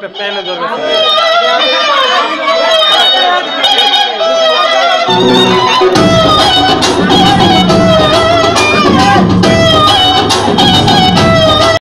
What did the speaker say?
पे पहले दौर में